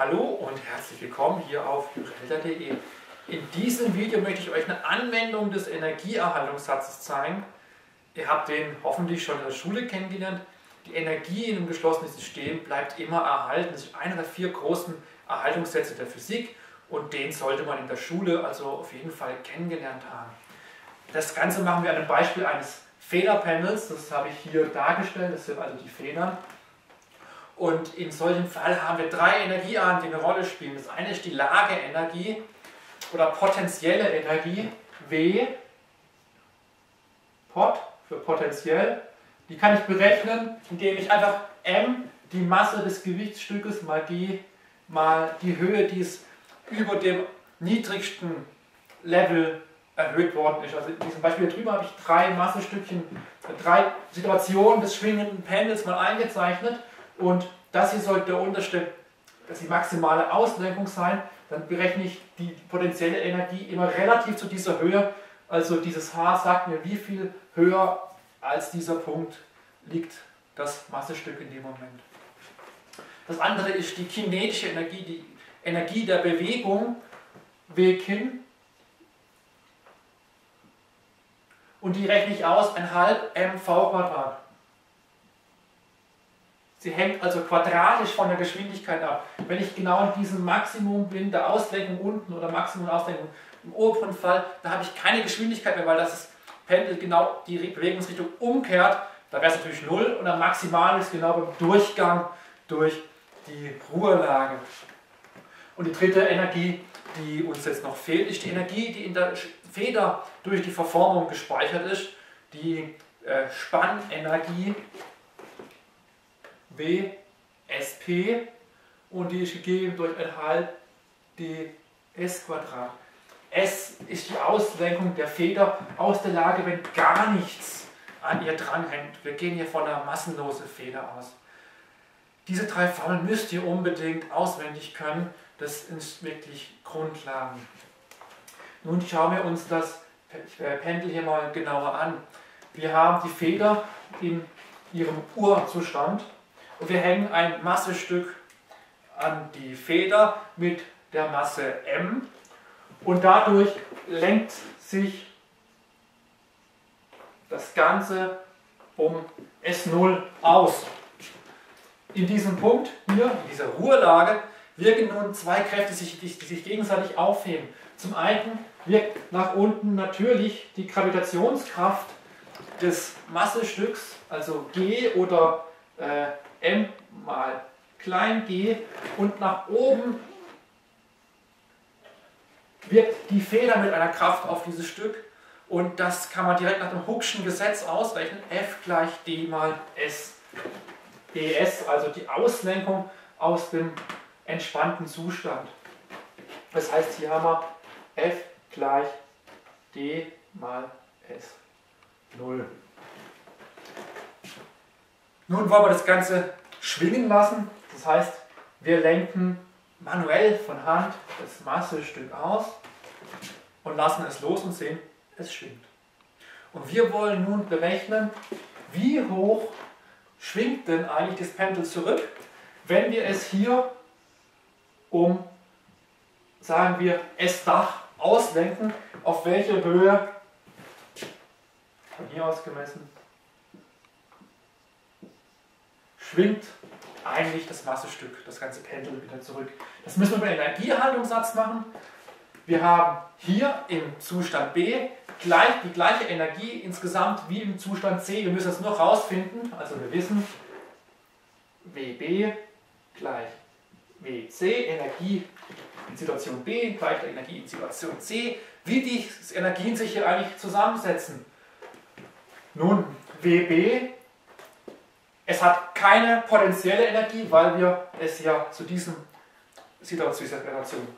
Hallo und herzlich willkommen hier auf hydrelder.de. In diesem Video möchte ich euch eine Anwendung des Energieerhaltungssatzes zeigen. Ihr habt den hoffentlich schon in der Schule kennengelernt. Die Energie in einem geschlossenen System bleibt immer erhalten. Das ist einer der vier großen Erhaltungssätze der Physik und den sollte man in der Schule also auf jeden Fall kennengelernt haben. Das Ganze machen wir an einem Beispiel eines Federpanels. Das habe ich hier dargestellt. Das sind also die Federn. Und in solchem Fall haben wir drei Energiearten, die eine Rolle spielen. Das eine ist die Lageenergie oder potenzielle Energie, W, Pot für potenziell. Die kann ich berechnen, indem ich einfach M, die Masse des Gewichtsstückes, mal G, mal die Höhe, die es über dem niedrigsten Level erhöht worden ist. Also in diesem Beispiel hier drüben habe ich drei Massestückchen, drei Situationen des schwingenden Pendels mal eingezeichnet und das hier sollte der unterste, das die maximale Auslenkung sein. Dann berechne ich die potenzielle Energie immer relativ zu dieser Höhe. Also dieses H sagt mir, wie viel höher als dieser Punkt liegt das Massestück in dem Moment. Das andere ist die kinetische Energie, die Energie der Bewegung, Weg hin. Und die rechne ich aus, ein halb mv Quadrat. Sie hängt also quadratisch von der Geschwindigkeit ab. Wenn ich genau in diesem Maximum bin, der Auslenkung unten oder Maximum Auslenkung im oberen Fall, da habe ich keine Geschwindigkeit mehr, weil das Pendel genau die Bewegungsrichtung umkehrt. Da wäre es natürlich 0 und am Maximal ist genau beim Durchgang durch die Ruhelage. Und die dritte Energie, die uns jetzt noch fehlt, ist die Energie, die in der Feder durch die Verformung gespeichert ist, die äh, Spannenergie WSP und die ist gegeben durch ein halb ds Quadrat. S ist die Auslenkung der Feder aus der Lage, wenn gar nichts an ihr dranhängt. Wir gehen hier von einer massenlosen Feder aus. Diese drei Formeln müsst ihr unbedingt auswendig können. Das sind wirklich Grundlagen. Nun schauen wir uns das Pendel hier mal genauer an. Wir haben die Feder in ihrem Urzustand und wir hängen ein Massestück an die Feder mit der Masse m und dadurch lenkt sich das Ganze um S0 aus. In diesem Punkt hier, in dieser Ruhelage, wirken nun zwei Kräfte, die sich gegenseitig aufheben. Zum einen wirkt nach unten natürlich die Gravitationskraft des Massestücks, also G oder äh, m mal klein g und nach oben wirkt die Feder mit einer Kraft auf dieses Stück und das kann man direkt nach dem Hooke'schen Gesetz ausrechnen. F gleich d mal s ds, also die Auslenkung aus dem entspannten Zustand. Das heißt, hier haben wir F gleich d mal s 0. Nun wollen wir das Ganze schwingen lassen. Das heißt, wir lenken manuell von Hand das Massestück aus und lassen es los und sehen, es schwingt. Und wir wollen nun berechnen, wie hoch schwingt denn eigentlich das Pendel zurück, wenn wir es hier um, sagen wir, S-Dach auslenken, auf welche Höhe, von hier aus gemessen, schwingt eigentlich das Massestück, das ganze Pendel wieder zurück. Das müssen wir beim Energieerhaltungssatz machen. Wir haben hier im Zustand B gleich, die gleiche Energie insgesamt wie im Zustand C. Wir müssen das nur rausfinden. Also wir wissen, WB gleich WC, Energie in Situation B gleich der Energie in Situation C. Wie die Energien sich hier eigentlich zusammensetzen. Nun, WB es hat keine potenzielle Energie, weil wir es ja zu diesem Situation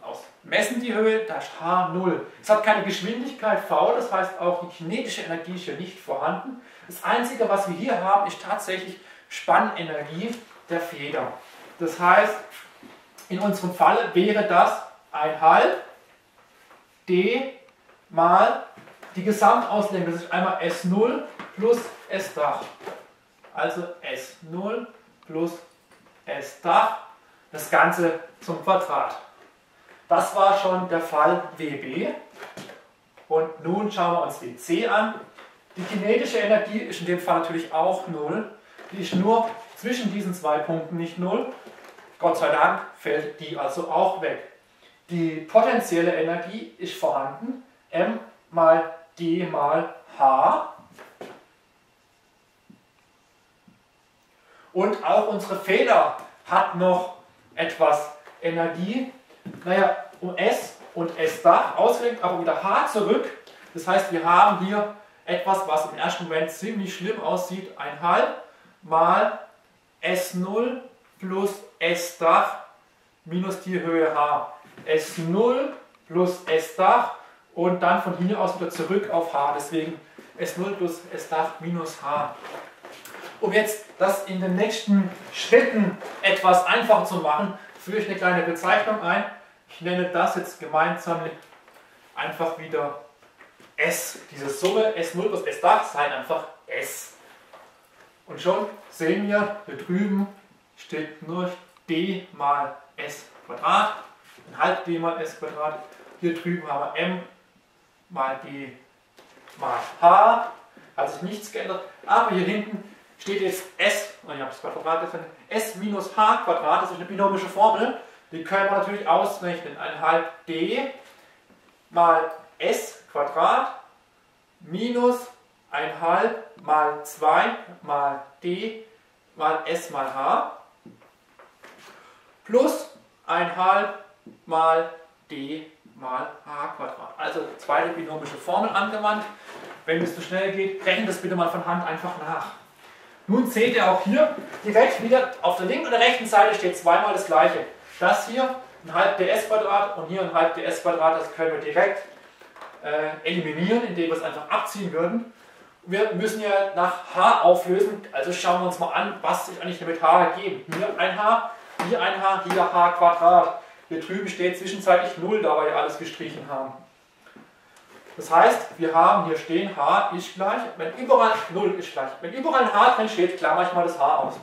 aus messen die Höhe, da ist H 0. Es hat keine Geschwindigkeit V, das heißt auch die kinetische Energie ist hier nicht vorhanden. Das Einzige, was wir hier haben, ist tatsächlich Spannenergie der Feder. Das heißt, in unserem Falle wäre das ein halb D mal die Gesamtauslenkung. Das ist einmal S0 plus S also S0 plus S Dach das Ganze zum Quadrat. Das war schon der Fall WB. Und nun schauen wir uns WC an. Die kinetische Energie ist in dem Fall natürlich auch 0. Die ist nur zwischen diesen zwei Punkten nicht 0. Gott sei Dank fällt die also auch weg. Die potenzielle Energie ist vorhanden. M mal D mal H. Und auch unsere Feder hat noch etwas Energie. Naja, um S und S Dach ausgelegt, aber wieder H zurück. Das heißt, wir haben hier etwas, was im ersten Moment ziemlich schlimm aussieht. Ein halb mal S0 plus S Dach minus die Höhe H. S0 plus S Dach und dann von hier aus wieder zurück auf H. Deswegen S0 plus S Dach minus H. Um jetzt das in den nächsten Schritten etwas einfacher zu machen, führe ich eine kleine Bezeichnung ein. Ich nenne das jetzt gemeinsam einfach wieder S. Diese Summe S0 plus S Dach sei einfach S. Und schon sehen wir, hier drüben steht nur d mal s Quadrat, ein halb d mal s Quadrat. Hier drüben haben wir m mal d mal h, hat sich nichts geändert. Aber hier hinten steht jetzt s, und ich habe das Quadrat definiert, s minus h Quadrat, das ist eine binomische Formel. Die können wir natürlich ausrechnen. Ein halb d mal s Quadrat minus ein halb mal 2 mal d mal s mal h plus ein halb mal d mal h Quadrat. Also zweite binomische Formel angewandt. Wenn es zu schnell geht, rechnet das bitte mal von Hand einfach nach. Nun seht ihr auch hier direkt wieder auf der linken und der rechten Seite steht zweimal das gleiche. Das hier ein halb ds Quadrat und hier ein halb ds Quadrat, das können wir direkt äh, eliminieren, indem wir es einfach abziehen würden. Wir müssen ja nach h auflösen, also schauen wir uns mal an, was sich eigentlich mit h ergeben. Hier ein h, hier ein h, hier h Quadrat. Hier drüben steht zwischenzeitlich 0, da wir ja alles gestrichen haben. Das heißt, wir haben hier stehen, h ist gleich, wenn überall 0 ist gleich. Wenn überall ein h drin steht, klammer ich mal das h aus.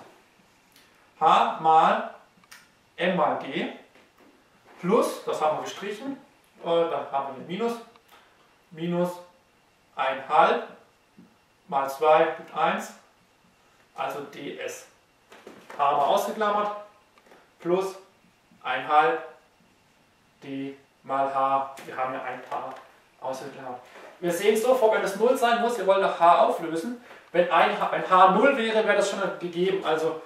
h mal m mal g plus, das haben wir gestrichen, äh, dann haben wir hier Minus, minus 1 mal 2 gibt 1, also ds. Haben wir ausgeklammert, plus 1 d mal h, wir haben ja ein Paar ausgeklammert. Wir sehen sofort, wenn das 0 sein muss, wir wollen nach h auflösen. Wenn ein H, ein H 0 wäre, wäre das schon gegeben, also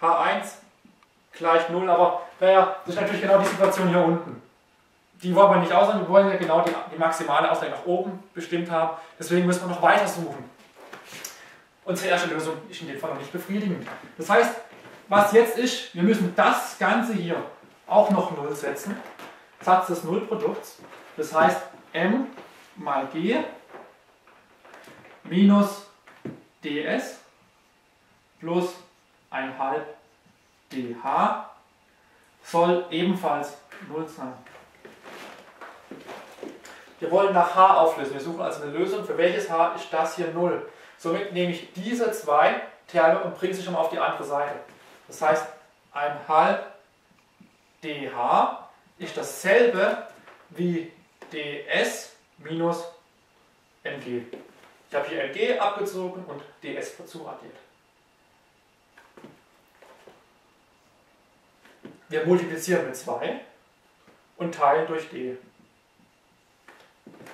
H1 gleich 0, aber naja, das ist natürlich genau die Situation hier unten. Die wollen wir nicht ausrechnen, wir wollen ja genau die, die maximale Ausgleich nach oben bestimmt haben, deswegen müssen wir noch weiter suchen. Unsere erste Lösung ist in dem Fall noch nicht befriedigend. Das heißt, was jetzt ist, wir müssen das Ganze hier auch noch 0 setzen, Satz des Nullprodukts. Das heißt, m mal g minus ds plus 1 halb dh soll ebenfalls 0 sein. Wir wollen nach h auflösen. Wir suchen also eine Lösung. Für welches h ist das hier 0? Somit nehme ich diese zwei Terme und bringe sie schon mal auf die andere Seite. Das heißt, 1 halb dh ist dasselbe wie ds minus mg. Ich habe hier mg abgezogen und ds dazu addiert. Wir multiplizieren mit 2 und teilen durch d.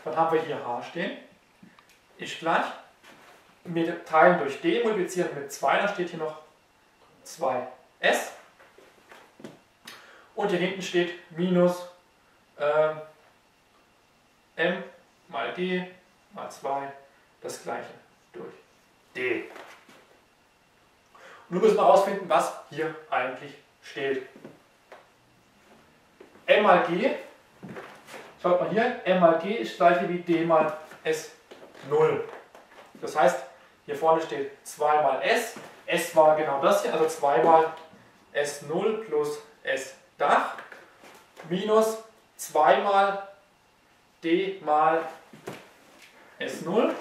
Dann haben wir hier h stehen. Ist gleich. Wir teilen durch d, multiplizieren mit 2, dann steht hier noch 2s. Und hier hinten steht minus äh, m mal d mal 2 das gleiche durch d. Und nun müssen wir herausfinden, was hier eigentlich steht. m mal g, schaut mal hier, m mal g ist gleich wie d mal s0. Das heißt, hier vorne steht 2 mal s, s war genau das hier, also 2 mal s0 plus s Dach minus 2 mal d mal S0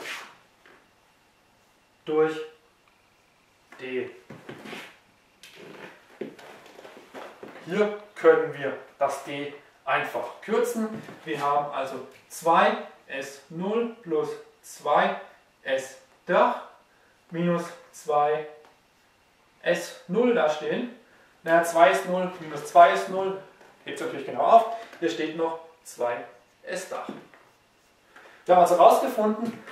durch d. hier können wir das D einfach kürzen. Wir haben also 2S0 plus 2S Dach minus 2S0 da stehen. Naja, 2 ist 0 minus 2 ist 0. Hebt es natürlich genau auf. Hier steht noch 2S Dach. Wir haben also herausgefunden,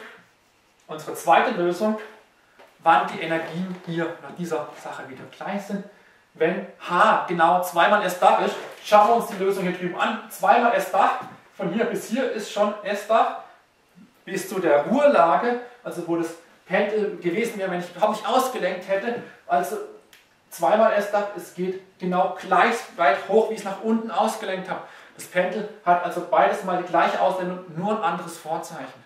unsere zweite Lösung, wann die Energien hier nach dieser Sache wieder gleich sind. Wenn H genau zweimal S Dach ist, schauen wir uns die Lösung hier drüben an. Zweimal S Dach, von hier bis hier ist schon S Dach, bis zu der Ruhelage, also wo das Pendel gewesen wäre, wenn ich überhaupt nicht ausgelenkt hätte. Also zweimal S-Dach, es geht genau gleich weit hoch, wie ich es nach unten ausgelenkt habe. Das Pendel hat also beides mal die gleiche Auslenkung, nur ein anderes Vorzeichen.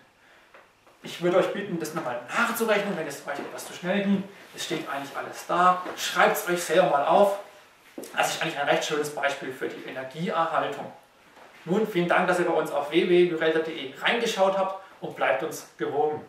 Ich würde euch bitten, das nochmal nachzurechnen, wenn es vielleicht etwas zu schnell ging. Es steht eigentlich alles da. Schreibt es euch selber mal auf. Das ist eigentlich ein recht schönes Beispiel für die Energieerhaltung. Nun, vielen Dank, dass ihr bei uns auf www.jurelta.de reingeschaut habt und bleibt uns gewogen.